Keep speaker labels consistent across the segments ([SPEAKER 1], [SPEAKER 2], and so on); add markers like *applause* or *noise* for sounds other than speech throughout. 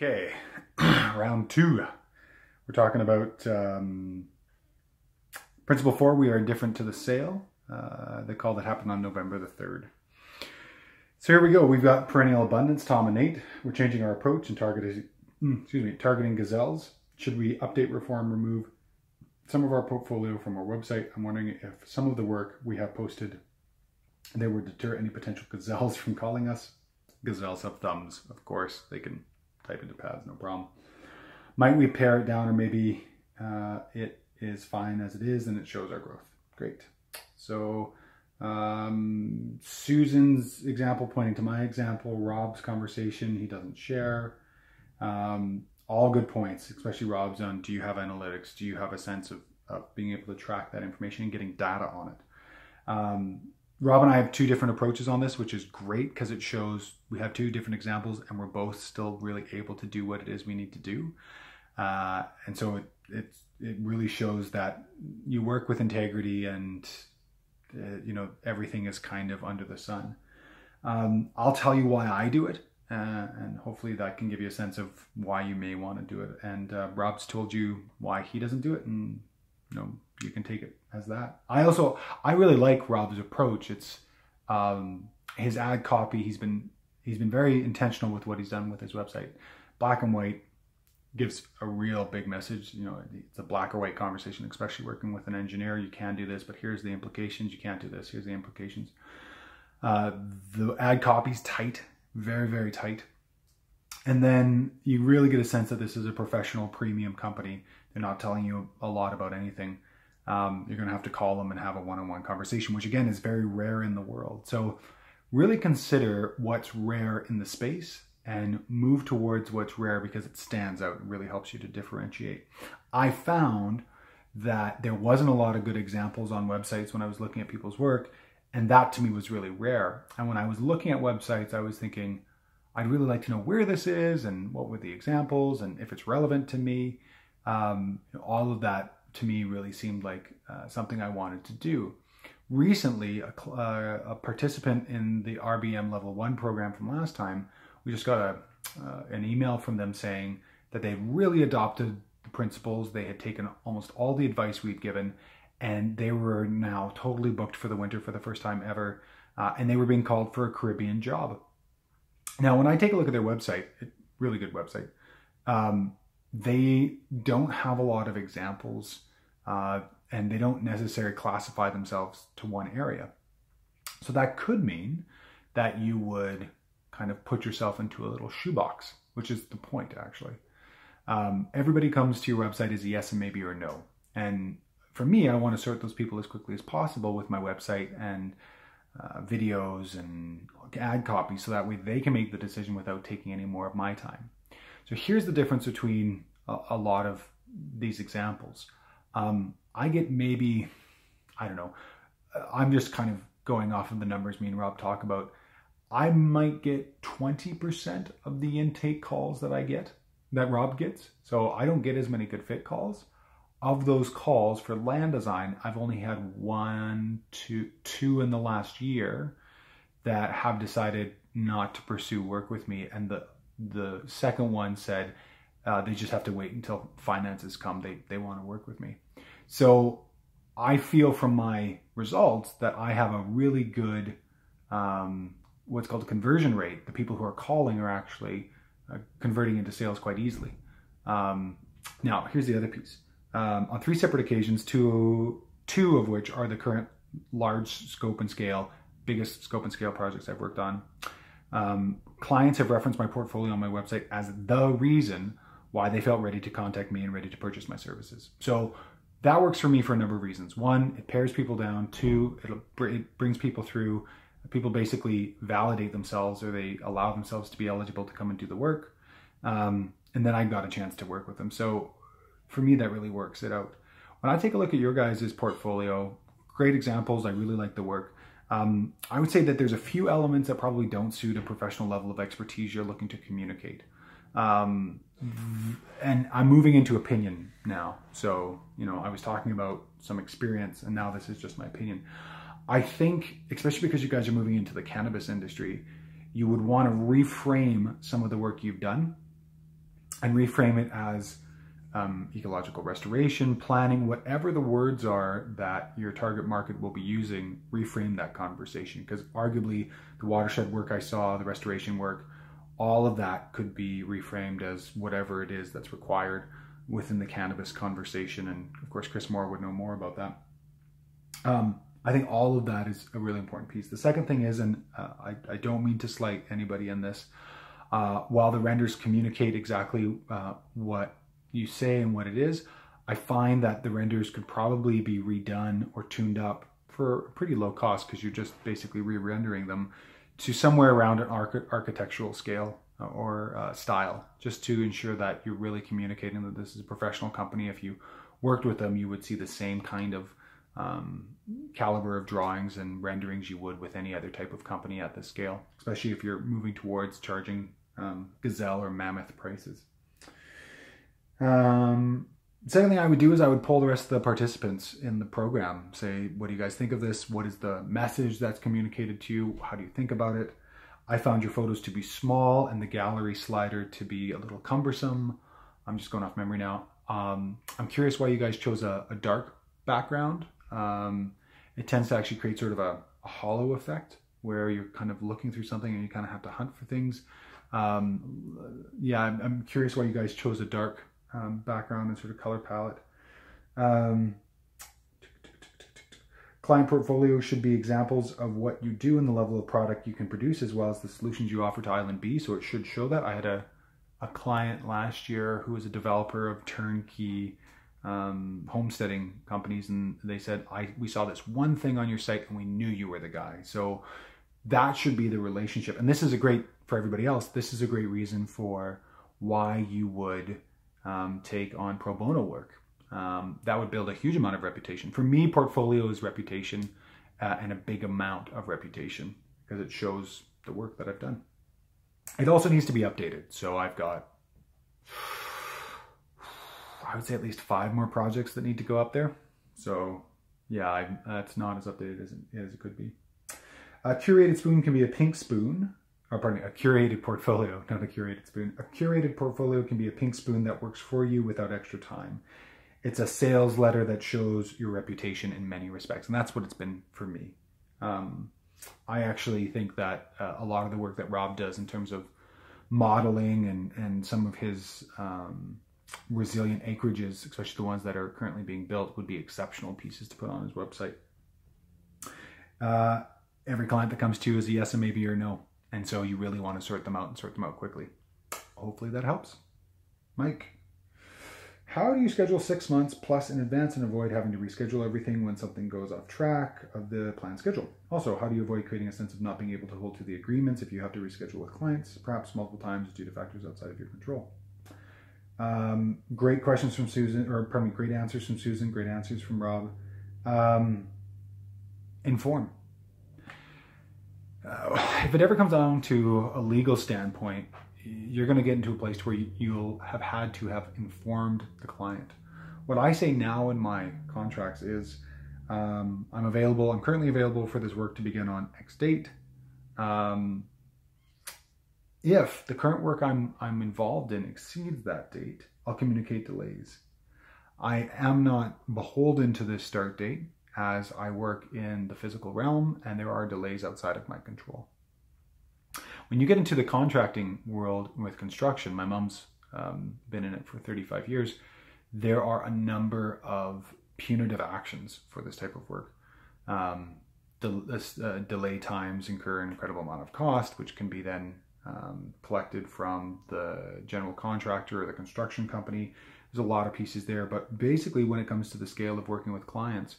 [SPEAKER 1] Okay, *clears throat* round two. We're talking about um, principle four. We are indifferent to the sale. Uh, the call that happened on November the 3rd. So here we go. We've got perennial abundance, Tom and Nate. We're changing our approach and targeting, hmm, excuse me, targeting gazelles. Should we update, reform, remove some of our portfolio from our website? I'm wondering if some of the work we have posted they would deter any potential gazelles *laughs* from calling us. Gazelles have thumbs, of course. They can type into pads, no problem. Might we pare it down or maybe uh, it is fine as it is and it shows our growth. Great. So um, Susan's example pointing to my example, Rob's conversation, he doesn't share. Um, all good points, especially Rob's on do you have analytics? Do you have a sense of, of being able to track that information and getting data on it? Um, Rob and I have two different approaches on this, which is great because it shows we have two different examples and we're both still really able to do what it is we need to do. Uh, and so it, it, it really shows that you work with integrity and, uh, you know, everything is kind of under the sun. Um, I'll tell you why I do it. Uh, and hopefully that can give you a sense of why you may want to do it. And uh, Rob's told you why he doesn't do it, and you know you can take it as that. I also I really like Rob's approach. It's um, his ad copy. He's been he's been very intentional with what he's done with his website. Black and white gives a real big message. You know, it's a black or white conversation, especially working with an engineer. You can do this, but here's the implications. You can't do this. Here's the implications. Uh, the ad copy's tight, very very tight. And then you really get a sense that this is a professional premium company. They're not telling you a lot about anything um, you're going to have to call them and have a one-on-one conversation, which again is very rare in the world. So really consider what's rare in the space and move towards what's rare because it stands out. It really helps you to differentiate. I found that there wasn't a lot of good examples on websites when I was looking at people's work, and that to me was really rare. And when I was looking at websites, I was thinking, I'd really like to know where this is and what were the examples and if it's relevant to me. Um, all of that to me really seemed like uh, something I wanted to do. Recently, a, uh, a, participant in the RBM Level 1 program from last time, we just got a, uh, an email from them saying that they really adopted the principles. They had taken almost all the advice we'd given, and they were now totally booked for the winter for the first time ever, uh, and they were being called for a Caribbean job. Now, when I take a look at their website, really good website, um, they don't have a lot of examples uh, and they don't necessarily classify themselves to one area. So that could mean that you would kind of put yourself into a little shoebox, which is the point actually. Um, everybody comes to your website as a yes and maybe or no. And for me, I want to sort those people as quickly as possible with my website and uh, videos and ad copy so that way they can make the decision without taking any more of my time. So here's the difference between a, a lot of these examples. Um, I get maybe, I don't know, I'm just kind of going off of the numbers me and Rob talk about. I might get 20% of the intake calls that I get, that Rob gets. So I don't get as many good fit calls. Of those calls for land design, I've only had one, two, two in the last year that have decided not to pursue work with me. And the the second one said uh, they just have to wait until finances come. They they want to work with me. So I feel from my results that I have a really good um, what's called a conversion rate. The people who are calling are actually uh, converting into sales quite easily. Um, now here's the other piece. Um, on three separate occasions, two two of which are the current large scope and scale, biggest scope and scale projects I've worked on. Um, clients have referenced my portfolio on my website as the reason why they felt ready to contact me and ready to purchase my services. So that works for me for a number of reasons. One, it pairs people down. Two, it brings people through. People basically validate themselves or they allow themselves to be eligible to come and do the work. Um, and then I got a chance to work with them. So for me, that really works it out. When I take a look at your guys' portfolio, great examples. I really like the work. Um, I would say that there's a few elements that probably don't suit a professional level of expertise you're looking to communicate. Um, and I'm moving into opinion now. So, you know, I was talking about some experience and now this is just my opinion. I think, especially because you guys are moving into the cannabis industry, you would want to reframe some of the work you've done and reframe it as um, ecological restoration, planning, whatever the words are that your target market will be using, reframe that conversation. Because arguably, the watershed work I saw, the restoration work, all of that could be reframed as whatever it is that's required within the cannabis conversation. And of course, Chris Moore would know more about that. Um, I think all of that is a really important piece. The second thing is, and uh, I, I, don't mean to slight anybody in this, uh, while the renders communicate exactly uh, what you say and what it is, I find that the renders could probably be redone or tuned up for a pretty low cost because you're just basically re-rendering them to somewhere around an arch architectural scale uh, or uh, style, just to ensure that you're really communicating that this is a professional company. If you worked with them, you would see the same kind of um, caliber of drawings and renderings you would with any other type of company at this scale, especially if you're moving towards charging um, gazelle or mammoth prices. Um, second thing I would do is I would pull the rest of the participants in the program. Say, what do you guys think of this? What is the message that's communicated to you? How do you think about it? I found your photos to be small and the gallery slider to be a little cumbersome. I'm just going off memory now. Um, I'm curious why you guys chose a, a dark background. Um, it tends to actually create sort of a, a, hollow effect where you're kind of looking through something and you kind of have to hunt for things. Um, yeah, I'm, I'm, curious why you guys chose a dark um, background and sort of color palette. Um, client portfolio should be examples of what you do and the level of product you can produce as well as the solutions you offer to Island B. So it should show that. I had a, a client last year who was a developer of turnkey um, homesteading companies and they said, I we saw this one thing on your site and we knew you were the guy. So that should be the relationship. And this is a great, for everybody else, this is a great reason for why you would um, take on pro bono work. Um, that would build a huge amount of reputation. For me, portfolio is reputation uh, and a big amount of reputation because it shows the work that I've done. It also needs to be updated. So I've got, I would say at least five more projects that need to go up there. So yeah, I, that's not as updated as it, as it could be. A curated spoon can be a pink spoon or pardon me, a curated portfolio, not a curated spoon. A curated portfolio can be a pink spoon that works for you without extra time. It's a sales letter that shows your reputation in many respects, and that's what it's been for me. Um, I actually think that uh, a lot of the work that Rob does in terms of modeling and, and some of his um, resilient acreages, especially the ones that are currently being built, would be exceptional pieces to put on his website. Uh, every client that comes to you is a yes, a maybe, or no. And so you really want to sort them out and sort them out quickly. Hopefully that helps. Mike, how do you schedule six months plus in advance and avoid having to reschedule everything when something goes off track of the planned schedule? Also, how do you avoid creating a sense of not being able to hold to the agreements if you have to reschedule with clients, perhaps multiple times due to factors outside of your control? Um, great questions from Susan, or pardon me, great answers from Susan, great answers from Rob. Um, inform *sighs* if it ever comes down to a legal standpoint, you're going to get into a place where you'll have had to have informed the client. What I say now in my contracts is um, I'm available, I'm currently available for this work to begin on X date. Um, if the current work I'm, I'm involved in exceeds that date, I'll communicate delays. I am not beholden to this start date as I work in the physical realm and there are delays outside of my control. When you get into the contracting world with construction, my mom's um, been in it for 35 years, there are a number of punitive actions for this type of work. Um, this, uh, delay times incur an incredible amount of cost, which can be then um, collected from the general contractor or the construction company. There's a lot of pieces there, but basically, when it comes to the scale of working with clients,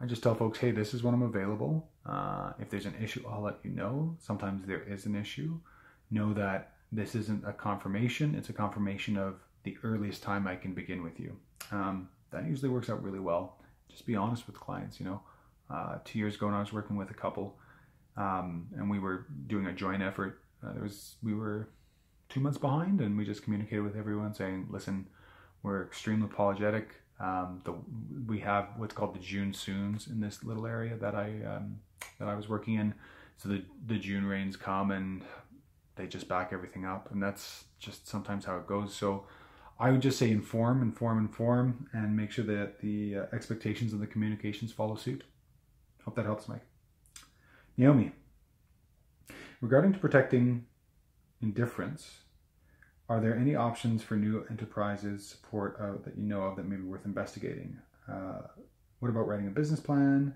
[SPEAKER 1] I just tell folks, hey, this is when I'm available. Uh, if there's an issue, I'll let you know. Sometimes there is an issue. Know that this isn't a confirmation, it's a confirmation of the earliest time I can begin with you. Um, that usually works out really well. Just be honest with clients, you know. Uh, two years ago when I was working with a couple um, and we were doing a joint effort, uh, there was we were two months behind and we just communicated with everyone saying, listen, we're extremely apologetic. Um, the, we have what's called the June soons in this little area that I um, that I was working in. So the the June rains come and they just back everything up, and that's just sometimes how it goes. So I would just say inform, inform, inform, and make sure that the uh, expectations of the communications follow suit. Hope that helps, Mike. Naomi, regarding to protecting indifference, are there any options for new enterprises support uh, that you know of that may be worth investigating? Uh, what about writing a business plan?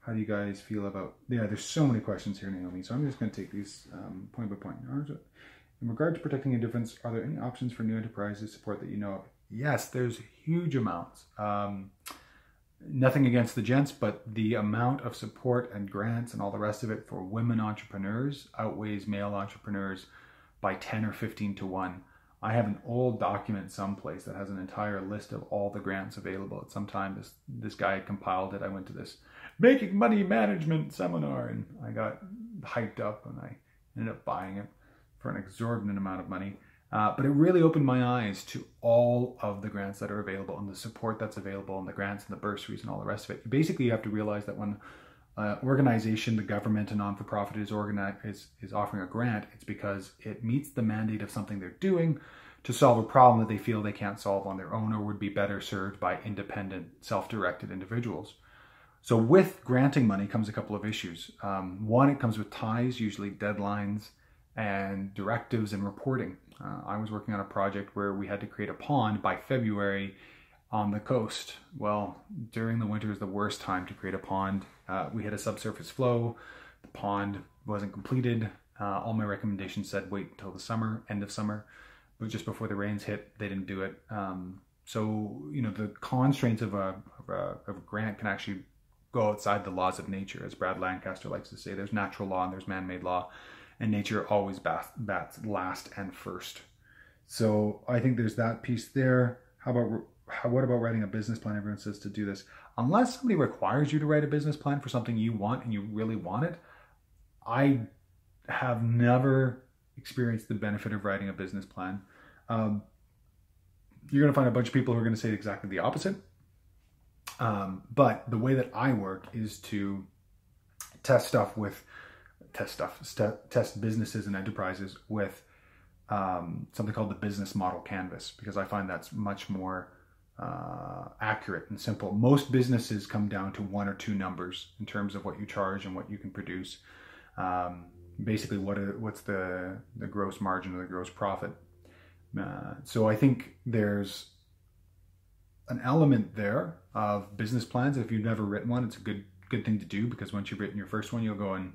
[SPEAKER 1] How do you guys feel about? Yeah, there's so many questions here, Naomi. So I'm just going to take these um, point by point. In regard to protecting indifference, are there any options for new enterprises support that you know of? Yes, there's huge amounts. Um, nothing against the gents, but the amount of support and grants and all the rest of it for women entrepreneurs outweighs male entrepreneurs by 10 or 15 to 1. I have an old document someplace that has an entire list of all the grants available. At some time, this this guy compiled it. I went to this making money management seminar, and I got hyped up, and I ended up buying it for an exorbitant amount of money. Uh, but it really opened my eyes to all of the grants that are available and the support that's available and the grants and the bursaries and all the rest of it. Basically, you have to realize that when uh, organization, the government, a non-for-profit is, is, is offering a grant, it's because it meets the mandate of something they're doing to solve a problem that they feel they can't solve on their own or would be better served by independent, self-directed individuals. So with granting money comes a couple of issues. Um, one, it comes with ties, usually deadlines and directives and reporting. Uh, I was working on a project where we had to create a pond by February on the coast. Well, during the winter is the worst time to create a pond. Uh, we had a subsurface flow. The pond wasn't completed. Uh, all my recommendations said wait until the summer, end of summer. But just before the rains hit, they didn't do it. Um, so, you know, the constraints of a, of a, of a grant can actually go outside the laws of nature. As Brad Lancaster likes to say, there's natural law and there's man-made law. And nature always bats, bats last and first. So I think there's that piece there. How about what about writing a business plan? Everyone says to do this. Unless somebody requires you to write a business plan for something you want and you really want it, I have never experienced the benefit of writing a business plan. Um, you're going to find a bunch of people who are going to say exactly the opposite. Um, but the way that I work is to test stuff with test stuff, st- test businesses and enterprises with um, something called the business model canvas because I find that's much more uh, accurate and simple. Most businesses come down to one or two numbers in terms of what you charge and what you can produce. Um, basically, what are, what's the the gross margin or the gross profit? Uh, so I think there's an element there of business plans. If you've never written one, it's a good good thing to do because once you've written your first one, you'll go and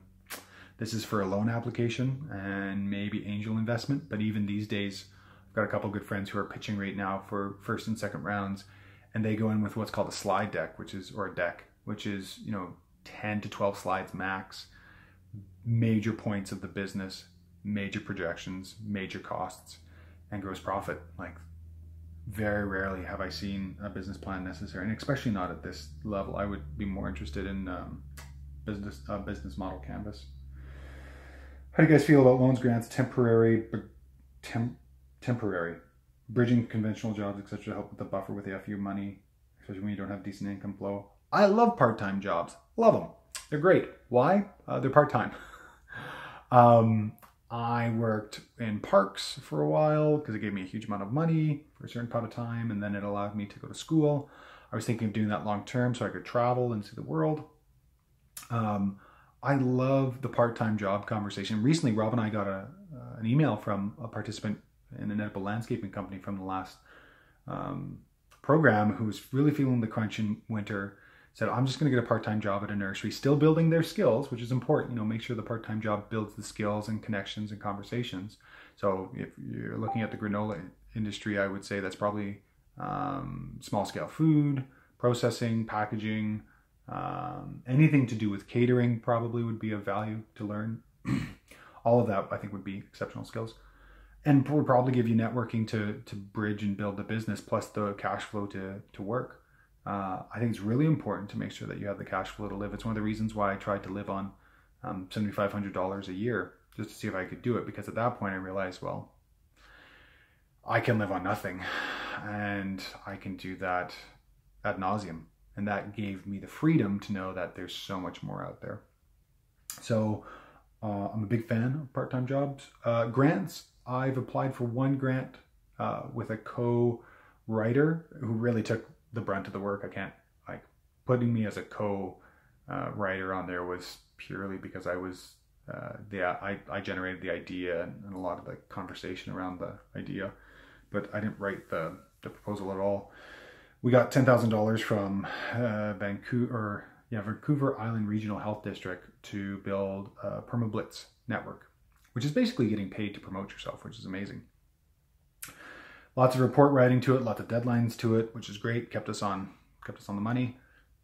[SPEAKER 1] this is for a loan application and maybe angel investment. But even these days, got a couple good friends who are pitching right now for first and second rounds, and they go in with what's called a slide deck, which is or a deck, which is you know 10 to 12 slides max, major points of the business, major projections, major costs, and gross profit. Like very rarely have I seen a business plan necessary, and especially not at this level. I would be more interested in um, business uh, business model canvas. How do you guys feel about loans, grants, temporary, temp, temporary, bridging conventional jobs, etc., to help with the buffer with the FU money, especially when you don't have decent income flow? I love part-time jobs. Love them. They're great. Why? Uh, they're part-time. *laughs* um, I worked in parks for a while because it gave me a huge amount of money for a certain part of time, and then it allowed me to go to school. I was thinking of doing that long term so I could travel and see the world. Um, I love the part-time job conversation. Recently, Rob and I got a uh, an email from a participant in an edible landscaping company from the last um, program who was really feeling the crunch in winter said, I'm just going to get a part-time job at a nursery, still building their skills, which is important. You know, make sure the part-time job builds the skills and connections and conversations. So if you're looking at the granola industry, I would say that's probably um, small-scale food, processing, packaging, um, anything to do with catering probably would be of value to learn. *clears throat* All of that, I think, would be exceptional skills and would probably give you networking to to bridge and build the business plus the cash flow to to work uh, I think it's really important to make sure that you have the cash flow to live. It's one of the reasons why I tried to live on um, $7,500 a year just to see if I could do it because at that point I realized, well, I can live on nothing and I can do that ad nauseum. And that gave me the freedom to know that there's so much more out there. So Uh, I'm a big fan of part-time jobs. Uh, grants, I've applied for one grant uh, with a co-writer who really took the brunt of the work. I can't like putting me as a co-writer on there was purely because I was uh, the I, I generated the idea and, and, a lot of the conversation around the idea, but I didn't write the, the proposal at all. We got ten thousand dollars from uh, Vancouver, yeah, Vancouver Island Regional Health District to build a PermaBlitz network, which is basically getting paid to promote yourself, which is amazing. Lots of report writing to it, lots of deadlines to it, which is great. Kept us on kept us on the money.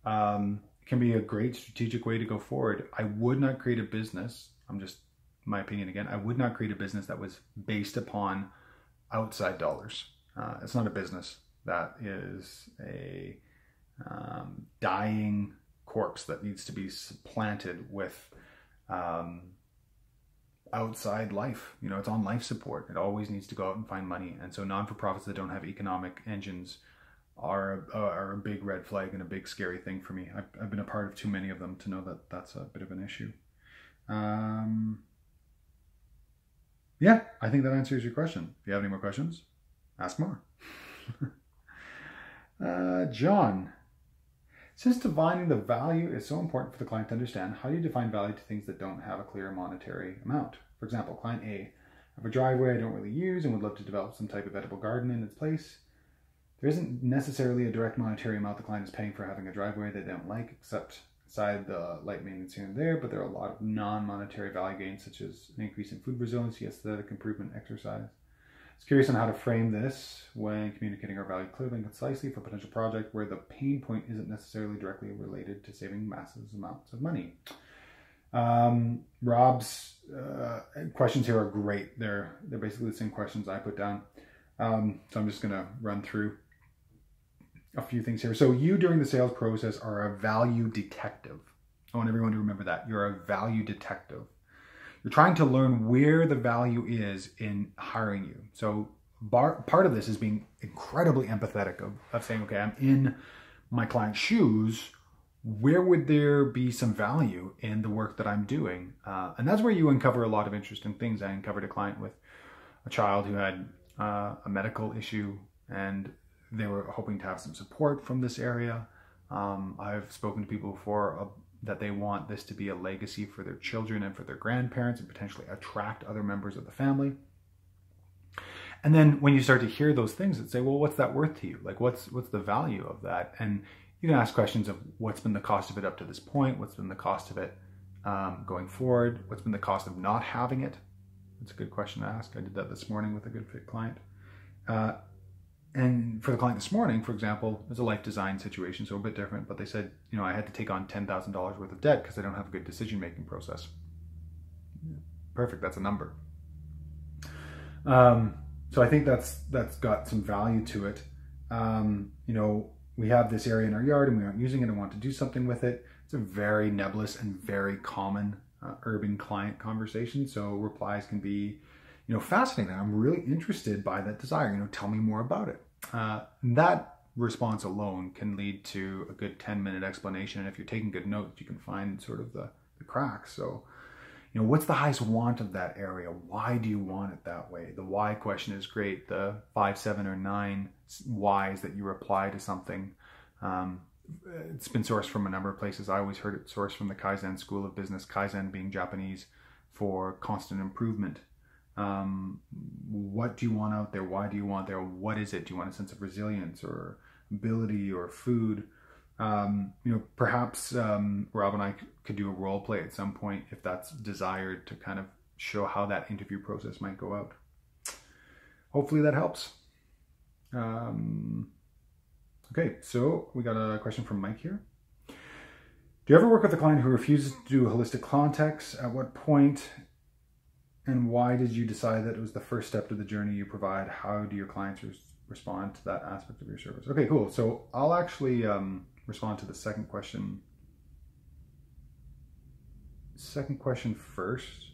[SPEAKER 1] Um, can be a great strategic way to go forward. I would not create a business. I'm just my opinion again. I would not create a business that was based upon outside dollars. Uh, it's not a business that is a um, dying corpse that needs to be supplanted with um, outside life. You know, it's on life support. It always needs to go out and find money. And so non for profits that don't have economic engines are a, are a big red flag and a big scary thing for me. I've, I've been a part of too many of them to know that that's a bit of an issue. Um, yeah, I think that answers your question. If you have any more questions, ask more. *laughs* uh, John, since defining the value is so important for the client to understand, how do you define value to things that don't have a clear monetary amount? For example, client A, I have a driveway I don't really use and would love to develop some type of edible garden in its place. There isn't necessarily a direct monetary amount the client is paying for having a driveway they don't like, except aside the light maintenance here and there, but there are a lot of non-monetary value gains, such as an increase in food resiliency, aesthetic improvement, exercise. Curious on how to frame this when communicating our value clearly and concisely for a potential project where the pain point isn't necessarily directly related to saving massive amounts of money. Um, Rob's uh, questions here are great. They're they're basically the same questions I put down. Um, so I'm just gonna run through a few things here. So you during the sales process are a value detective. I want everyone to remember that. You're a value detective. You're trying to learn where the value is in hiring you. So bar, part of this is being incredibly empathetic of, of saying, okay, I'm in my client's shoes. Where would there be some value in the work that I'm doing? Uh, and that's where you uncover a lot of interesting things. I uncovered a client with a child who had uh, a medical issue and they were hoping to have some support from this area. Um, I've spoken to people before uh, that they want this to be a legacy for their children and for their grandparents and potentially attract other members of the family. And then when you start to hear those things, it say, well, what's that worth to you? Like, what's what's the value of that? And you can ask questions of what's been the cost of it up to this point, what's been the cost of it um, going forward, what's been the cost of not having it. That's a good question to ask. I did that this morning with a good fit client. Uh, and for the client this morning, for example, it's a life design situation, so a bit different. But they said, you know, I had to take on ten thousand dollars worth of debt because I don't have a good decision making process. Perfect. That's a number. Um, so I think that's that's got some value to it. Um, you know, we have this area in our yard and we aren't using it and want to do something with it. It's a very nebulous and very common uh, urban client conversation. So replies can be, you know, fascinating. I'm really interested by that desire. You know, tell me more about it. Uh, that response alone can lead to a good 10 minute explanation. And if you're taking good notes, you can find sort of the, the cracks. So, you know, what's the highest want of that area? Why do you want it that way? The why question is great. The five, seven, or nine whys that you reply to something. Um, it's been sourced from a number of places. I always heard it sourced from the Kaizen School of Business, Kaizen being Japanese for constant improvement. Um, what do you want out there? Why do you want there? What is it? Do you want a sense of resilience or ability or food? Um, you know, perhaps um, Rob and I could do a role play at some point if that's desired to kind of show how that interview process might go out. Hopefully that helps. Um, okay, so we got a question from Mike here. Do you ever work with a client who refuses to do holistic context? At what point and why did you decide that it was the first step to the journey you provide? How do your clients res- respond to that aspect of your service? Okay, cool. So I'll actually um, respond to the second question. Second question first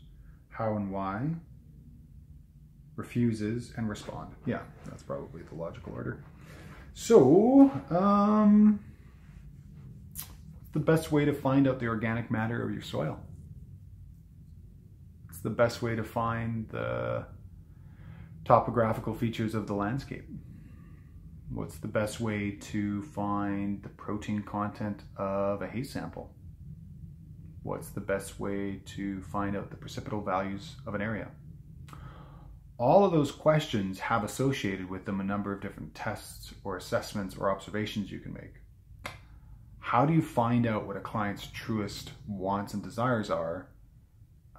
[SPEAKER 1] how and why, refuses, and respond. Yeah, that's probably the logical order. So, um, the best way to find out the organic matter of your soil? The best way to find the topographical features of the landscape? What's the best way to find the protein content of a haze sample? What's the best way to find out the precipitable values of an area? All of those questions have associated with them a number of different tests or assessments or observations you can make. How do you find out what a client's truest wants and desires are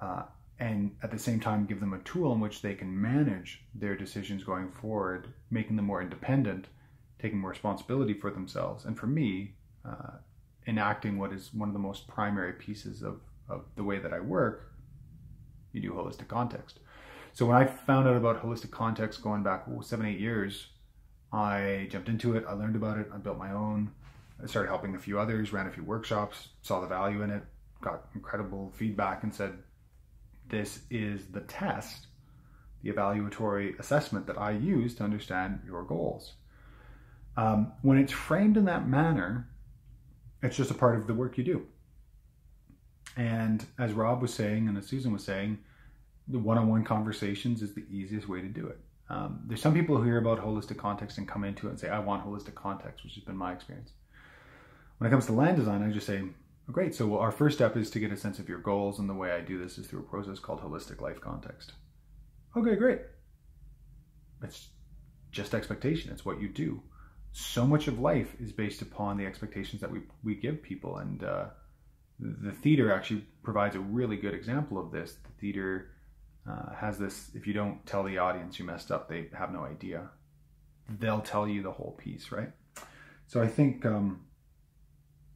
[SPEAKER 1] uh, and at the same time give them a tool in which they can manage their decisions going forward, making them more independent, taking more responsibility for themselves, and for me, uh, enacting what is one of the most primary pieces of, of the way that I work, you do holistic context. So when I found out about holistic context going back oh, seven, eight years, I jumped into it, I learned about it, I built my own, I started helping a few others, ran a few workshops, saw the value in it, got incredible feedback and said, this is the test, the evaluatory assessment that I use to understand your goals. Um, when it's framed in that manner, it's just a part of the work you do. And as Rob was saying, and as Susan was saying, the one-on-one conversations is the easiest way to do it. Um, there's some people who hear about holistic context and come into it and say, "I want holistic context," which has been my experience. When it comes to land design, I just say, "Great." So our first step is to get a sense of your goals, and the way I do this is through a process called holistic life context. Okay, great. It's just expectation. It's what you do so much of life is based upon the expectations that we, we give people. And uh, the theater actually provides a really good example of this. The theater uh, has this if you don't tell the audience you messed up, they have no idea. They'll tell you the whole piece, right? So I think um,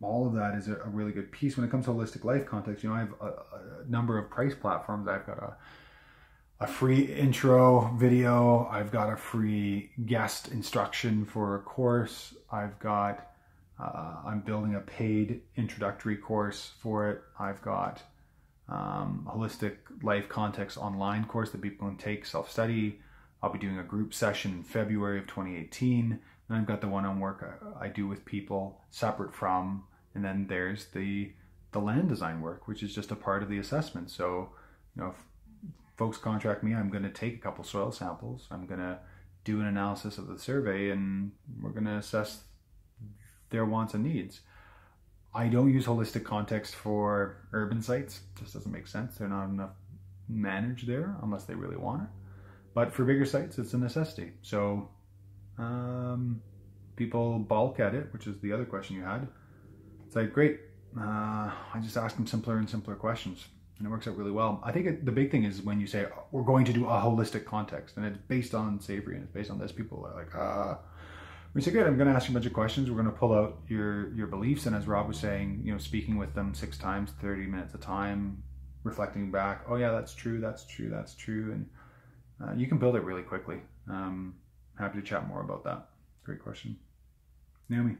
[SPEAKER 1] all of that is a, really good piece. When it comes to holistic life context, you know, I have a, a number of price platforms. I've got a a free intro video. I've got a free guest instruction for a course. I've got, uh, I'm building a paid introductory course for it. I've got um, holistic life context online course that people can take self-study. I'll be doing a group session in February of 2018. And I've got the one-on work I, I do with people separate from, and then there's the the land design work, which is just a part of the assessment. So, you know, folks contract me, I'm going to take a couple soil samples. I'm going to do an analysis of the survey and we're going to assess their wants and needs. I don't use holistic context for urban sites. It just doesn't make sense. They're not enough managed there unless they really want it. But for bigger sites, it's a necessity. So um, people balk at it, which is the other question you had. It's like, great, uh, I just ask them simpler and simpler questions and it works out really well. I think it, the big thing is when you say we're going to do a holistic context and it's based on Savory and it's based on this, people are like, ah. Uh, we say, good, I'm going to ask you a bunch of questions. We're going to pull out your your beliefs, and as Rob was saying, you know, speaking with them six times, thirty minutes a time, reflecting back. Oh yeah, that's true. That's true. That's true. And uh, you can build it really quickly. Um, happy to chat more about that. Great question, Naomi.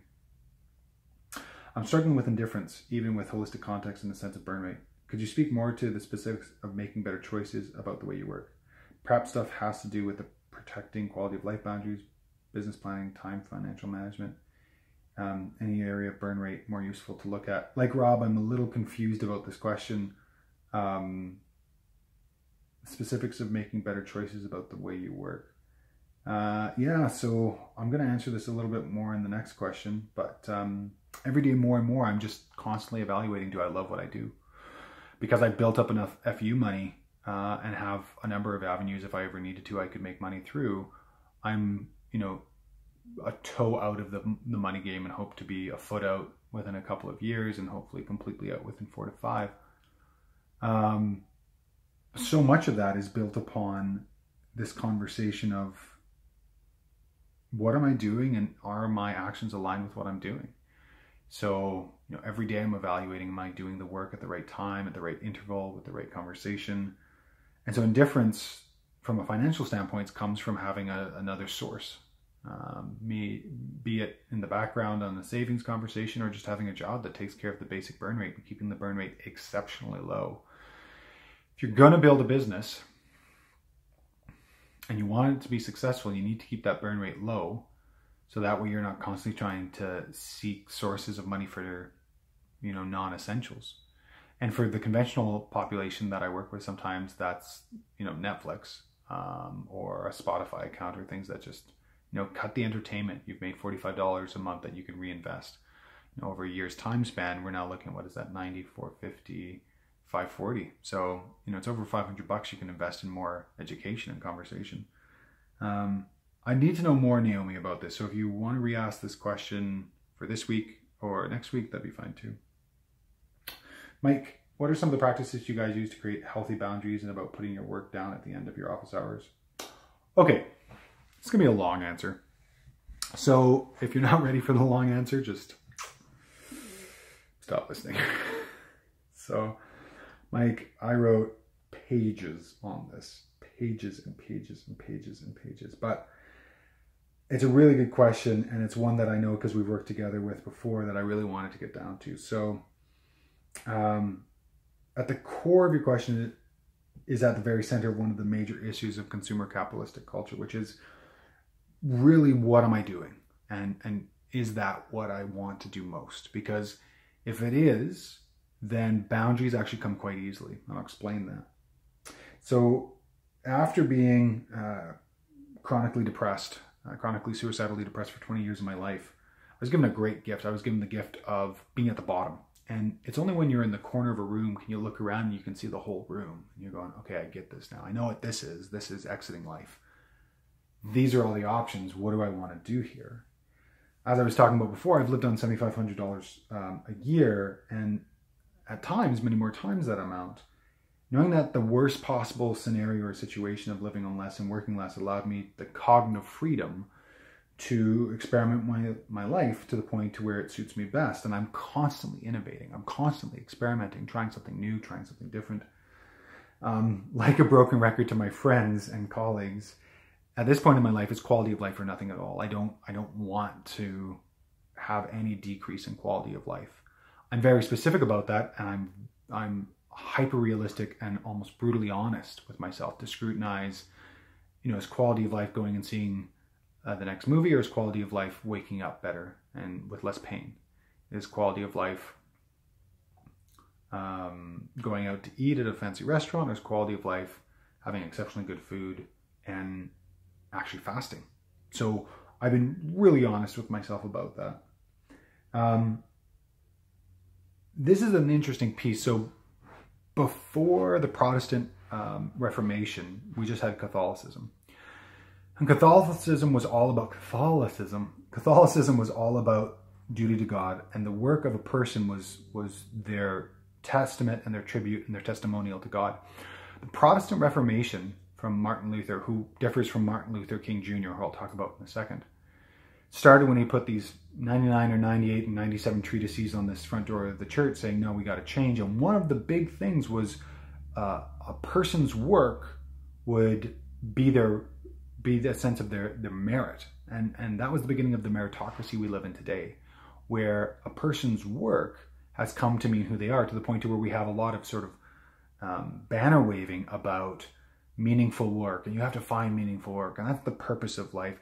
[SPEAKER 1] I'm struggling with indifference, even with holistic context and the sense of burn rate. Could you speak more to the specifics of making better choices about the way you work? Perhaps stuff has to do with the protecting quality of life boundaries, business planning, time, financial management. Um, any area of burn rate more useful to look at? Like Rob, I'm a little confused about this question. Um, specifics of making better choices about the way you work. Uh, yeah, so I'm going to answer this a little bit more in the next question, but um, every day more and more, I'm just constantly evaluating do I love what I do? because I built up enough FU money uh, and have a number of avenues if I ever needed to, I could make money through. I'm, you know, a toe out of the, the money game and hope to be a foot out within a couple of years and hopefully completely out within four to five. Um, so much of that is built upon this conversation of what am I doing and are my actions aligned with what I'm doing? So, you know, every day I'm evaluating, am I doing the work at the right time, at the right interval, with the right conversation? And so indifference from a financial standpoint comes from having a, another source. Um, me, be it in the background on the savings conversation or just having a job that takes care of the basic burn rate and keeping the burn rate exceptionally low. If you're going to build a business and you want it to be successful, you need to keep that burn rate low so that way you're not constantly trying to seek sources of money for you know non-essentials And for the conventional population that I work with, sometimes that's you know Netflix um, or a Spotify account or things that just you know cut the entertainment. You've made forty five dollars a month that you can reinvest. You know, over a year's time span, we're now looking at what is that 90, 450, 540. So you know it's over five hundred bucks you can invest in more education and conversation. Um, I need to know more, Naomi, about this. So if you want to re-ask this question for this week or next week, that'd be fine too. Mike, what are some of the practices you guys use to create healthy boundaries and about putting your work down at the end of your office hours? Okay, it's gonna be a long answer. So if you're not ready for the long answer, just stop listening. *laughs* so, Mike, I wrote pages on this, pages and pages and pages and pages, but it's a really good question, and it's one that I know because we've worked together with before that I really wanted to get down to. So, um, at the core of your question is at the very center of one of the major issues of consumer capitalistic culture, which is really what am I doing, and and is that what I want to do most? Because if it is, then boundaries actually come quite easily. I'll explain that. So, after being uh, chronically depressed uh, chronically suicidally depressed for 20 years of my life, I was given a great gift. I was given the gift of being at the bottom. And it's only when you're in the corner of a room can you look around and you can see the whole room. And you're going, okay, I get this now. I know what this is. This is exiting life. These are all the options. What do I want to do here? As I was talking about before, I've lived on $7,500 um, a year, and at times, many more times that amount. Knowing that the worst possible scenario or situation of living on less and working less allowed me the cognitive freedom to experiment my, my life to the point to where it suits me best. And I'm constantly innovating. I'm constantly experimenting, trying something new, trying something different. Um, like a broken record to my friends and colleagues, at this point in my life, it's quality of life or nothing at all. I don't, I don't want to have any decrease in quality of life. I'm very specific about that, and I'm, I'm hyper realistic and almost brutally honest with myself to scrutinize, you know, his quality of life going and seeing uh, the next movie or his quality of life waking up better and with less pain. His quality of life um, going out to eat at a fancy restaurant, or his quality of life having exceptionally good food and actually fasting. So I've been really honest with myself about that. Um, this is an interesting piece. So before the Protestant um, Reformation, we just had Catholicism. And Catholicism was all about Catholicism. Catholicism was all about duty to God, and the work of a person was was their testament and their tribute and their testimonial to God. The Protestant Reformation from Martin Luther, who differs from Martin Luther King Jr., who I'll talk about in a second, started when he put these 99 or 98 and 97 treatises on this front door of the church saying, no, we got to change. And one of the big things was uh, a person's work would be their be the sense of their their merit, and and that was the beginning of the meritocracy we live in today, where a person's work has come to mean who they are to the point to where we have a lot of sort of um, banner waving about meaningful work, and you have to find meaningful work, and that's the purpose of life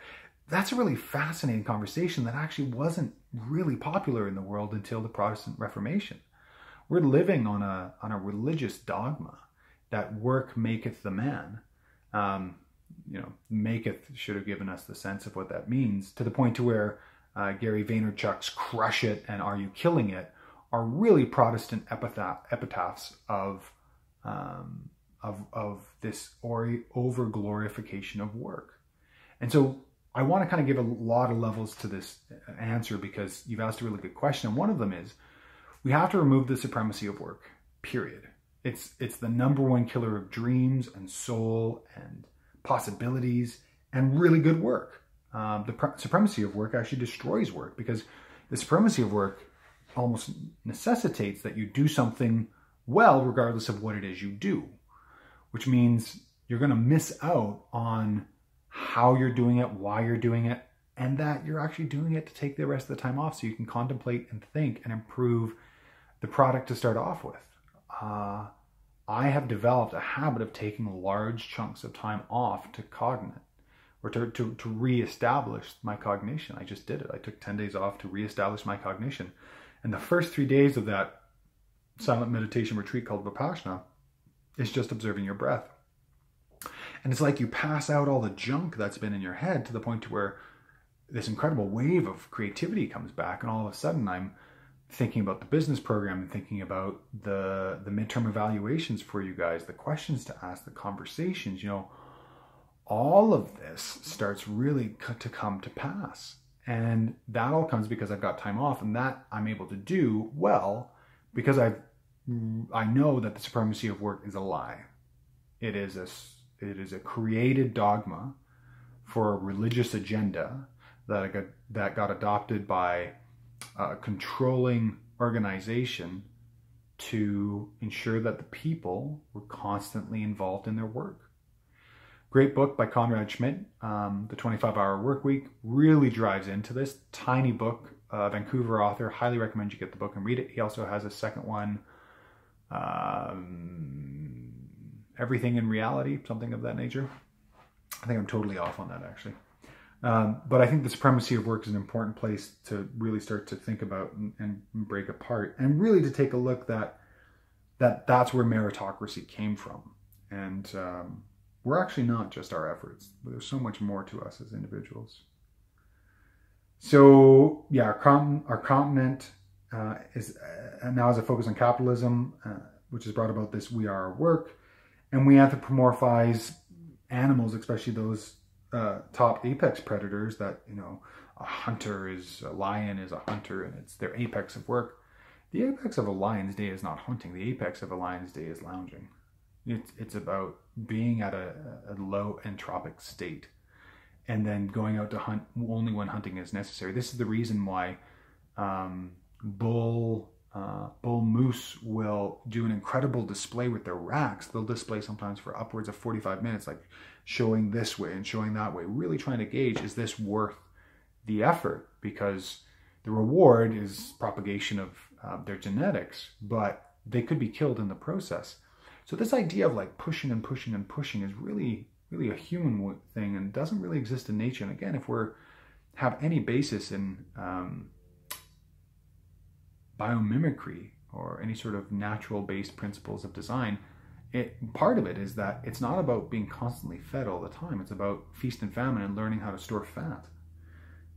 [SPEAKER 1] that's a really fascinating conversation that actually wasn't really popular in the world until the Protestant Reformation. We're living on a on a religious dogma that work maketh the man. Um, you know, maketh should have given us the sense of what that means to the point to where uh, Gary Vaynerchuk's "Crush It" and "Are You Killing It" are really Protestant epitaph, epitaphs of um, of of this over glorification of work. And so I want to kind of give a lot of levels to this answer because you've asked a really good question. And one of them is we have to remove the supremacy of work, period. It's, it's the number one killer of dreams and soul and possibilities and really good work. Um, the pre- supremacy of work actually destroys work because the supremacy of work almost necessitates that you do something well, regardless of what it is you do, which means you're going to miss out on how you're doing it, why you're doing it, and that you're actually doing it to take the rest of the time off so you can contemplate and think and improve the product to start off with. Uh, I have developed a habit of taking large chunks of time off to cognate or to, to, to reestablish my cognition. I just did it. I took 10 days off to reestablish my cognition. And the first three days of that silent meditation retreat called Vipassana is just observing your breath. And it's like you pass out all the junk that's been in your head to the point to where this incredible wave of creativity comes back, and all of a sudden I'm thinking about the business program and thinking about the the midterm evaluations for you guys, the questions to ask, the conversations, you know, all of this starts really to come to pass. And that all comes because I've got time off and that I'm able to do well because I I know that the supremacy of work is a lie. It is a it is a created dogma for a religious agenda that got, that got adopted by a controlling organization to ensure that the people were constantly involved in their work. Great book by Conrad Schmidt, um, The 25 Hour Work Week, really drives into this. Tiny book, uh, Vancouver author. Highly recommend you get the book and read it. He also has a second one, um, Everything in Reality, something of that nature. I think I'm totally off on that actually. Um, but I think the supremacy of work is an important place to really start to think about and, and, break apart, and really to take a look that that that's where meritocracy came from. And um, we're actually not just our efforts. There's so much more to us as individuals. So yeah, our, con- our continent uh, is uh, now has a focus on capitalism, uh, which has brought about this "we are our work," and we anthropomorphize animals, especially those uh, top apex predators that you know a hunter is a lion is a hunter and it's their apex of work. The apex of a lion's day is not hunting. The apex of a lion's day is lounging. It's, it's about being at a, a low entropic state and then going out to hunt only when hunting is necessary. This is the reason why um, bull uh, bull moose will do an incredible display with their racks. They'll display sometimes for upwards of 45 minutes, like showing this way and showing that way, really trying to gauge is this worth the effort? Because the reward is propagation of uh, their genetics, but they could be killed in the process. So this idea of like pushing and pushing and pushing is really, really a human thing and doesn't really exist in nature. And again, if we're have any basis in um, biomimicry or any sort of natural based principles of design, it, part of it is that it's not about being constantly fed all the time. It's about feast and famine and learning how to store fat.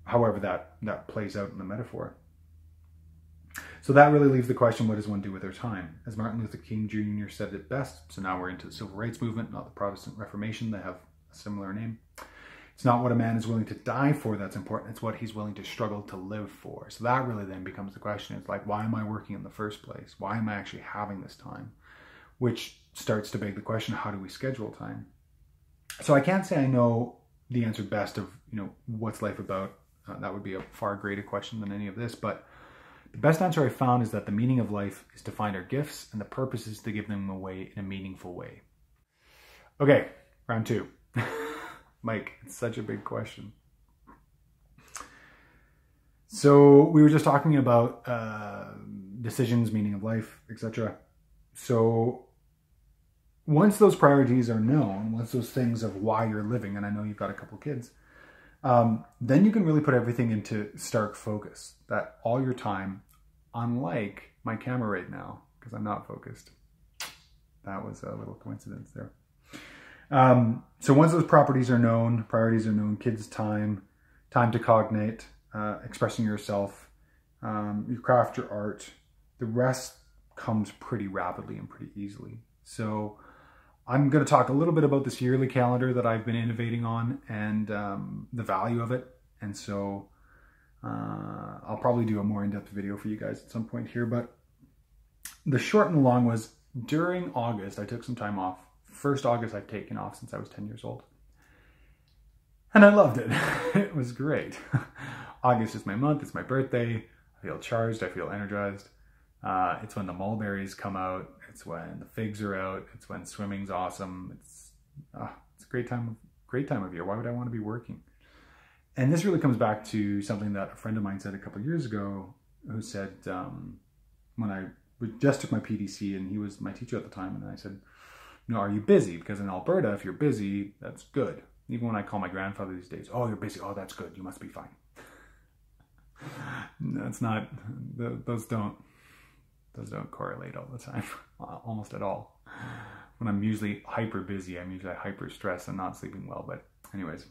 [SPEAKER 1] However, that, that plays out in the metaphor. So that really leaves the question what does one do with their time? As Martin Luther King Jr. said it best, so now we're into the Civil Rights Movement, not the Protestant Reformation, they have a similar name. It's not what a man is willing to die for that's important, it's what he's willing to struggle to live for. So that really then becomes the question it's like, why am I working in the first place? Why am I actually having this time? Which starts to beg the question how do we schedule time so i can't say i know the answer best of you know what's life about uh, that would be a far greater question than any of this but the best answer i found is that the meaning of life is to find our gifts and the purpose is to give them away in a meaningful way okay round two *laughs* mike it's such a big question so we were just talking about uh, decisions meaning of life etc so once those priorities are known, once those things of why you're living, and I know you've got a couple kids, um, then you can really put everything into stark focus. That all your time, unlike my camera right now, because I'm not focused. That was a little coincidence there. Um, so once those properties are known, priorities are known, kids' time, time to cognate, uh, expressing yourself, um, you craft your art, the rest comes pretty rapidly and pretty easily. So I'm going to talk a little bit about this yearly calendar that I've been innovating on and um, the value of it. And so uh, I'll probably do a more in-depth video for you guys at some point here. But the short and long was during August, I took some time off. First August I've taken off since I was 10 years old. And I loved it. *laughs* it was great. *laughs* August is my month. It's my birthday. I feel charged. I feel energized. Uh, it's when the mulberries come out. It's when the figs are out. It's when swimming's awesome. It's uh, it's a great time, great time of year. Why would I want to be working? And this really comes back to something that a friend of mine said a couple years ago, who said um, when I just took my PDC and he was my teacher at the time, and I said, "No, are you busy? Because in Alberta, if you're busy, that's good." Even when I call my grandfather these days, "Oh, you're busy. Oh, that's good. You must be fine." *laughs* that's not. Those don't those don't correlate all the time, *laughs* almost at all. When I'm usually hyper busy, I'm usually hyper stressed and not sleeping well. But anyways,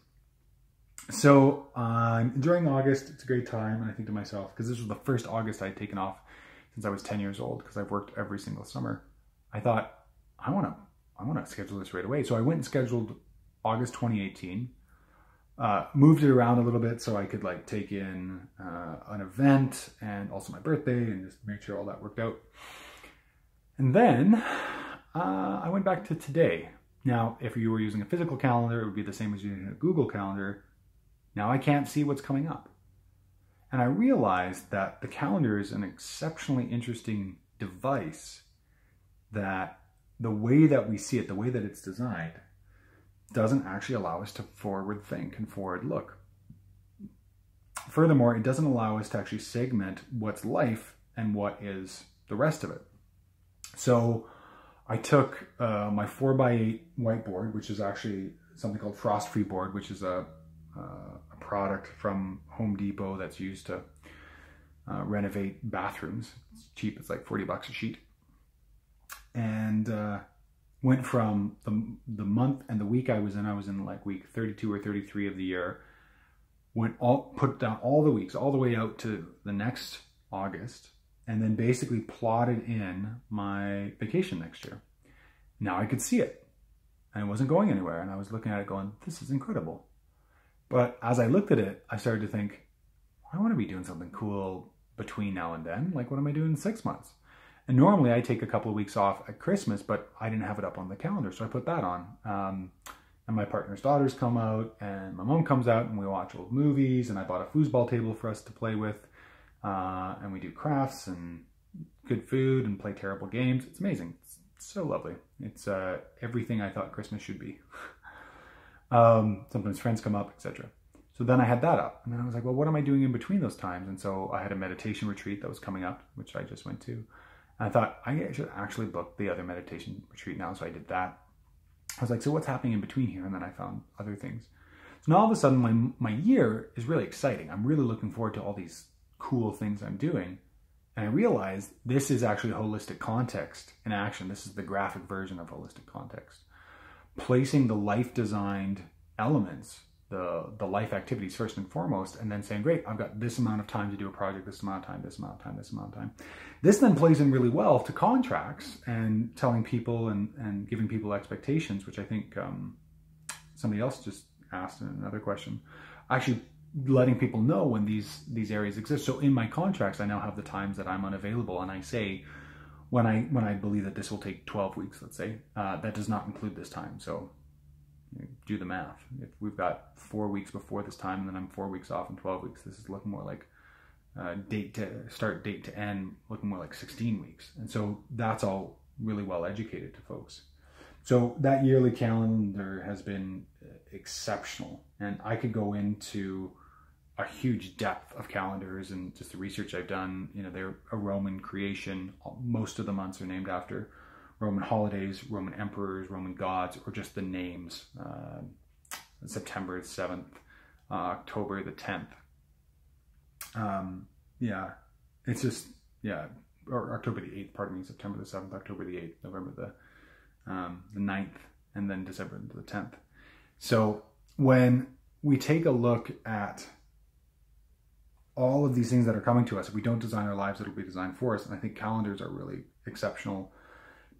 [SPEAKER 1] so um, during August, it's a great time, and I think to myself because this was the first August I'd taken off since I was 10 years old because I've worked every single summer. I thought I want to I want to schedule this right away. So I went and scheduled August 2018. Uh, moved it around a little bit so I could like take in uh, an event and also my birthday and just make sure all that worked out. And then uh, I went back to today. Now, if you were using a physical calendar, it would be the same as using a Google Calendar. Now I can't see what's coming up. And I realized that the calendar is an exceptionally interesting device that the way that we see it, the way that it's designed, doesn't actually allow us to forward think and forward look. Furthermore, it doesn't allow us to actually segment what's life and what is the rest of it. So I took uh, my 4x8 whiteboard, which is actually something called Frost Free Board, which is a, uh, a product from Home Depot that's used to uh, renovate bathrooms. It's cheap, it's like 40 bucks a sheet. And uh, went from the, the month and the week I was in, I was in like week 32 or 33 of the year, went all, put down all the weeks, all the way out to the next August, and then basically plotted in my vacation next year. Now I could see it and it wasn't going anywhere. And I was looking at it going, this is incredible. But as I looked at it, I started to think, I want to be doing something cool between now and then. Like, what am I doing in six months? And normally I take a couple of weeks off at Christmas, but I didn't have it up on the calendar, so I put that on. Um, and my partner's daughters come out, and my mom comes out, and we watch old movies. And I bought a foosball table for us to play with, uh, and we do crafts and good food and play terrible games. It's amazing. It's, so lovely. It's uh, everything I thought Christmas should be. *laughs* um, sometimes friends come up, etc. So then I had that up, and then I was like, well, what am I doing in between those times? And so I had a meditation retreat that was coming up, which I just went to. I thought I should actually book the other meditation retreat now. So I did that. I was like, so what's happening in between here? And then I found other things. So now all of a sudden my, my year is really exciting. I'm really looking forward to all these cool things I'm doing. And I realized this is actually holistic context in action. This is the graphic version of holistic context. Placing the life designed elements the the life activities first and foremost, and then saying, great, I've got this amount of time to do a project, this amount of time, this amount of time, this amount of time. This then plays in really well to contracts and telling people and, and giving people expectations, which I think um, somebody else just asked in another question. Actually letting people know when these these areas exist. So in my contracts, I now have the times that I'm unavailable, and I say when I when I believe that this will take 12 weeks, let's say, uh, that does not include this time. So do the math. If we've got four weeks before this time, and then I'm four weeks off in 12 weeks, this is looking more like uh, date to start, date to end, looking more like 16 weeks. And so that's all really well educated to folks. So that yearly calendar has been exceptional, and I could go into a huge depth of calendars and just the research I've done. You know, they're a Roman creation. Most of the months are named after Roman holidays, Roman emperors, Roman gods, or just the names. Uh, September 7th, uh, October the 10th. Um, yeah, it's just, yeah, or October the 8th, pardon me, September the 7th, October the 8th, November the, um, the 9th, and then December the 10th. So when we take a look at all of these things that are coming to us, if we don't design our lives, it'll be designed for us. And I think calendars are really exceptional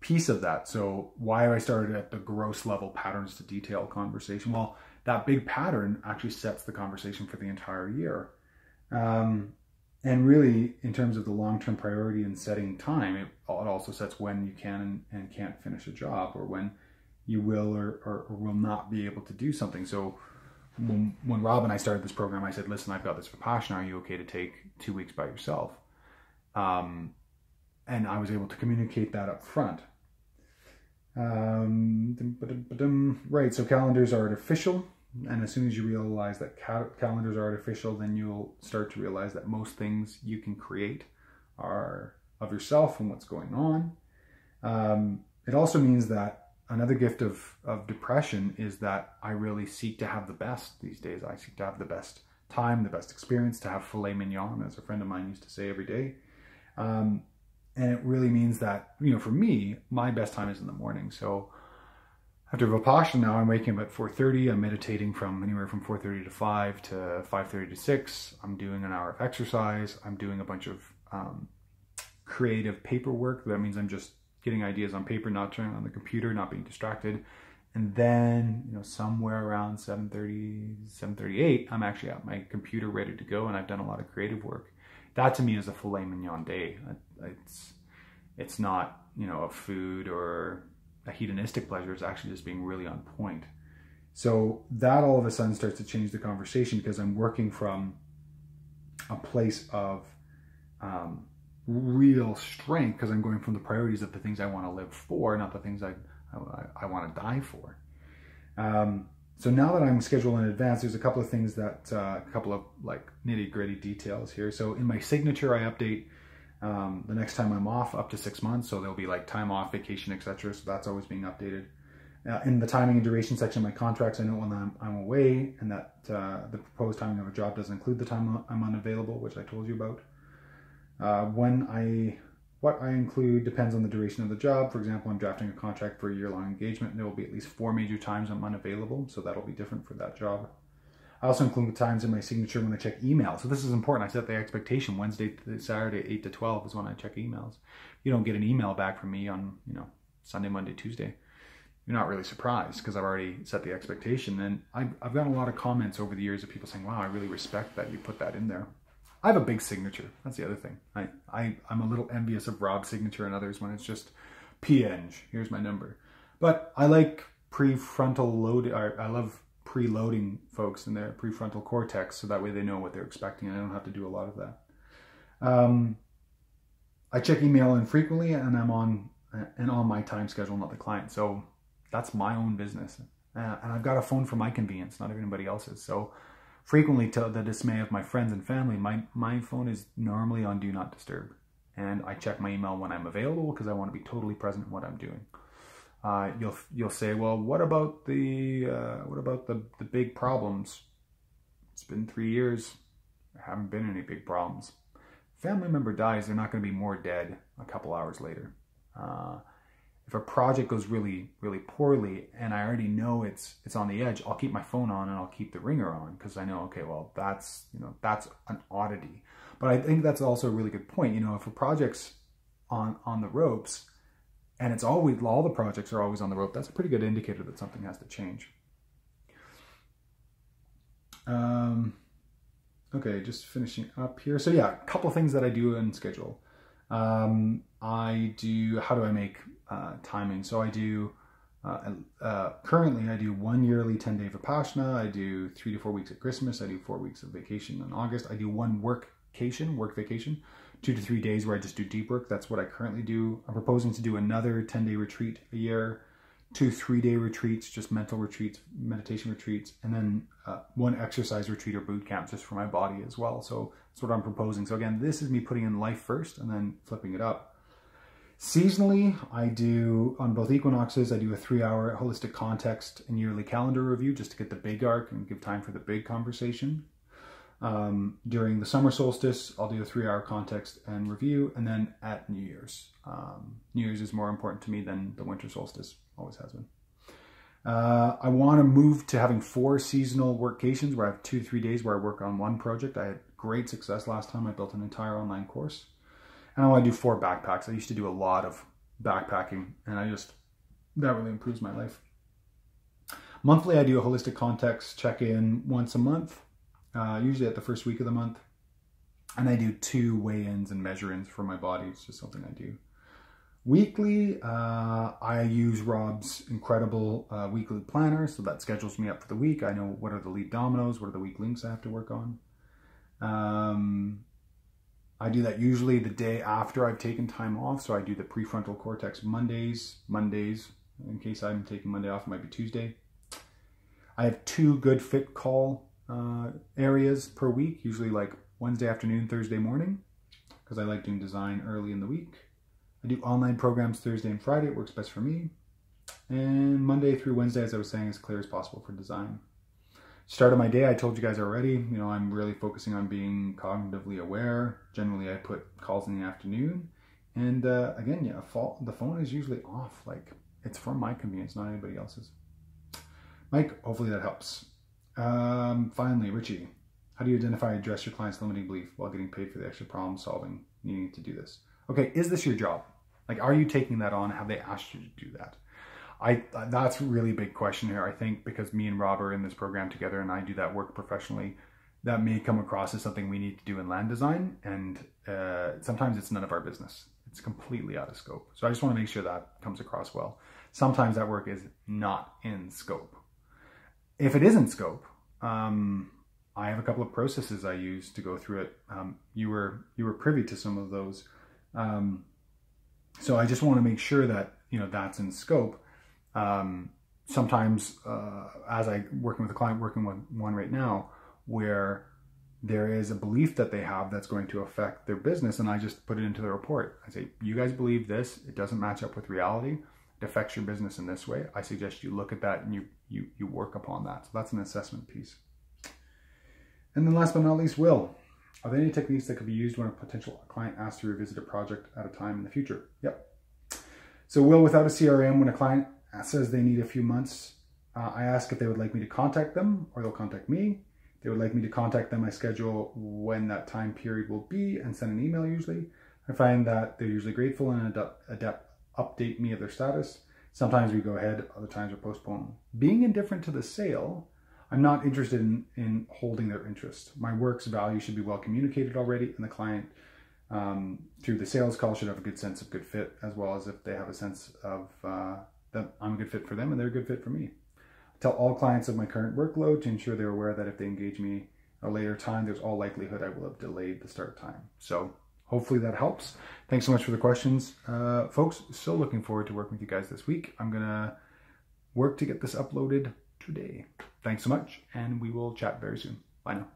[SPEAKER 1] piece of that. So why I started at the gross level patterns to detail conversation? Well, that big pattern actually sets the conversation for the entire year. Um, and really, in terms of the long-term priority and setting time, it, it also sets when you can and, can't finish a job or when you will or, or, or, will not be able to do something. So when, when Rob and I started this program, I said, listen, I've got this Vipassana. Are you okay to take two weeks by yourself? Um, and I was able to communicate that up front. Um, right, so calendars are artificial. And as soon as you realize that ca calendars are artificial, then you'll start to realize that most things you can create are of yourself and what's going on. Um, it also means that another gift of, of depression is that I really seek to have the best these days. I seek to have the best time, the best experience, to have filet mignon, as a friend of mine used to say every day. Um, and it really means that, you know, for me, my best time is in the morning. So after Vipassana now, I'm waking up at 4.30. I'm meditating from anywhere from 4.30 to 5 to 5.30 to 6. I'm doing an hour of exercise. I'm doing a bunch of um, creative paperwork. That means I'm just getting ideas on paper, not turning on the computer, not being distracted. And then, you know, somewhere around 7.30, 7.38, I'm actually at my computer ready to go and I've done a lot of creative work. That to me is a filet mignon day. It's, it's not, you know, a food or a hedonistic pleasure. It's actually just being really on point. So that all of a sudden starts to change the conversation because I'm working from a place of um, real strength because I'm going from the priorities of the things I want to live for, not the things I I, I want to die for. Um, so now that I'm scheduled in advance, there's a couple of things that, uh, a couple of like nitty gritty details here. So in my signature, I update um, the next time I'm off up to six months. So there'll be like time off, vacation, etc. So that's always being updated. Uh, in the timing and duration section of my contracts, I know when I'm, I'm away and that uh, the proposed timing of a job doesn't include the time I'm unavailable, which I told you about. Uh, when I what I include depends on the duration of the job. For example, I'm drafting a contract for a year-long engagement. And there will be at least four major times I'm unavailable, so that'll be different for that job. I also include the times in my signature when I check email. So this is important. I set the expectation Wednesday to Saturday, 8 to 12 is when I check emails. You don't get an email back from me on, you know, Sunday, Monday, Tuesday. You're not really surprised because I've already set the expectation. And I've, I've gotten a lot of comments over the years of people saying, wow, I really respect that you put that in there. I have a big signature. That's the other thing. I, I, I'm a little envious of Rob's signature and others when it's just PNG. Here's my number. But I like prefrontal load. I love preloading folks in their prefrontal cortex so that way they know what they're expecting and I don't have to do a lot of that. Um, I check email infrequently and I'm on and on my time schedule, not the client. So that's my own business. Uh, and I've got a phone for my convenience, not everybody else's. So frequently to the dismay of my friends and family, my, my phone is normally on do not disturb. And I check my email when I'm available because I want to be totally present in what I'm doing. Uh, you'll you'll say, well, what about the uh, what about the the big problems? It's been three years. There haven't been any big problems. Family member dies, they're not going to be more dead a couple hours later. Uh, if a project goes really really poorly and i already know it's it's on the edge i'll keep my phone on and i'll keep the ringer on because i know okay well that's you know that's an oddity. But i think that's also a really good point. You know if a project's on on the ropes and it's always all the projects are always on the rope that's a pretty good indicator that something has to change. Um okay just finishing up here. So yeah a couple things that i do in schedule um i do how do i make uh, timing. So I do, uh, uh, currently I do one yearly 10 day Vipassana. I do three to four weeks at Christmas. I do four weeks of vacation in August. I do one workcation, work vacation, two to three days where I just do deep work. That's what I currently do. I'm proposing to do another 10 day retreat a year, two three day retreats, just mental retreats, meditation retreats, and then uh, one exercise retreat or boot camp just for my body as well. So that's what I'm proposing. So again, this is me putting in life first and then flipping it up. Seasonally, I do, on both equinoxes, I do a three hour holistic context and yearly calendar review just to get the big arc and give time for the big conversation. Um, during the summer solstice, I'll do a three hour context and review, and then at New Year's. Um, New Year's is more important to me than the winter solstice, always has been. Uh, I want to move to having four seasonal workations where I have two, three days where I work on one project. I had great success last time. I built an entire online course. And I want to do four backpacks. I used to do a lot of backpacking and I just, that really improves my life. Monthly, I do a holistic context check-in once a month, uh, usually at the first week of the month. And I do two weigh-ins and measure-ins for my body. It's just something I do. Weekly, uh, I use Rob's incredible uh, weekly planner. So that schedules me up for the week. I know what are the lead dominoes, what are the weak links I have to work on. Um, I do that usually the day after I've taken time off. So I do the prefrontal cortex Mondays, Mondays, in case I'm taking Monday off, it might be Tuesday. I have two good fit call uh, areas per week, usually like Wednesday afternoon, Thursday morning, because I like doing design early in the week. I do online programs Thursday and Friday, it works best for me. And Monday through Wednesday, as I was saying, as clear as possible for design. Start of my day, I told you guys already, you know, I'm really focusing on being cognitively aware. Generally, I put calls in the afternoon. And uh, again, yeah, the phone is usually off. Like it's for my convenience, not anybody else's. Mike, hopefully that helps. Um, finally, Richie, how do you identify and address your client's limiting belief while getting paid for the extra problem solving needing to do this? Okay, is this your job? Like, are you taking that on? Have they asked you to do that? I that's really big question here. I think because me and Rob are in this program together, and I do that work professionally, that may come across as something we need to do in land design, and uh, sometimes it's none of our business. It's completely out of scope. So I just want to make sure that comes across well. Sometimes that work is not in scope. If it isn't scope, um, I have a couple of processes I use to go through it. Um, you were you were privy to some of those, um, so I just want to make sure that you know that's in scope. Um, sometimes, uh, as I working with a client, working with one right now, where there is a belief that they have that's going to affect their business, and I just put it into the report. I say, you guys believe this; it doesn't match up with reality. It affects your business in this way. I suggest you look at that and you you you work upon that. So that's an assessment piece. And then last but not least, will. Are there any techniques that could be used when a potential client asks to revisit a project at a time in the future? Yep. So will without a CRM, when a client says they need a few months, uh, I ask if they would like me to contact them or they'll contact me. They would like me to contact them, I schedule when that time period will be and send an email usually. I find that they're usually grateful and adapt, update me of their status. Sometimes we go ahead, other times we postpone. Being indifferent to the sale I'm not interested in, in holding their interest. My work's value should be well communicated already, and the client um, through the sales call should have a good sense of good fit, as well as if they have a sense of uh, that I'm a good fit for them and they're a good fit for me. I tell all clients of my current workload to ensure they're aware that if they engage me a later time, there's all likelihood I will have delayed the start time. So hopefully that helps. Thanks so much for the questions. Uh, folks, still looking forward to working with you guys this week. I'm going to work to get this uploaded today. Thanks so much, and we will chat very soon. Bye now.